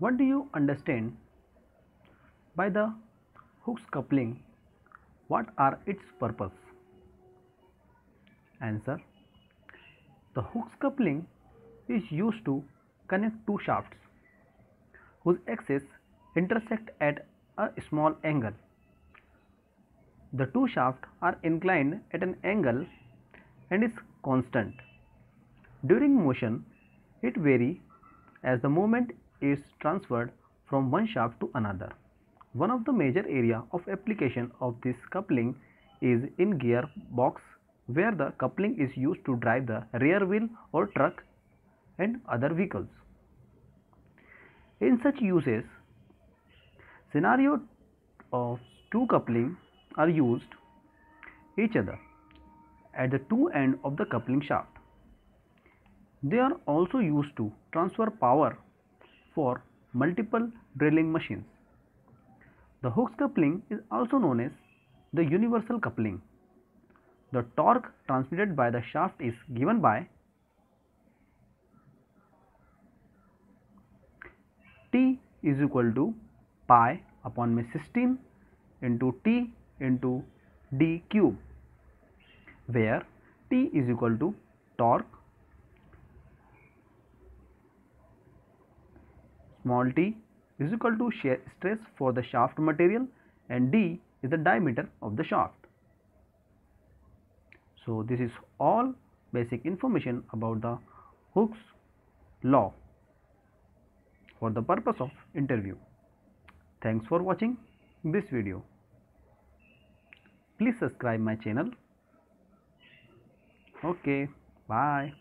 What do you understand by the Hooke's coupling? What are its purpose? Answer The Hooke's coupling is used to connect two shafts whose axes intersect at a small angle. The two shafts are inclined at an angle and is constant. During motion, it varies as the moment is transferred from one shaft to another. One of the major area of application of this coupling is in gearbox where the coupling is used to drive the rear wheel or truck and other vehicles. In such uses, scenario of two coupling are used each other at the two end of the coupling shaft. They are also used to transfer power for multiple drilling machines. The Hooke's coupling is also known as the universal coupling. The torque transmitted by the shaft is given by T is equal to pi upon my 16 into T into D cube where T is equal to torque small t is equal to shear stress for the shaft material and d is the diameter of the shaft. So, this is all basic information about the Hooke's law for the purpose of interview. Thanks for watching this video. Please subscribe my channel. Okay, bye.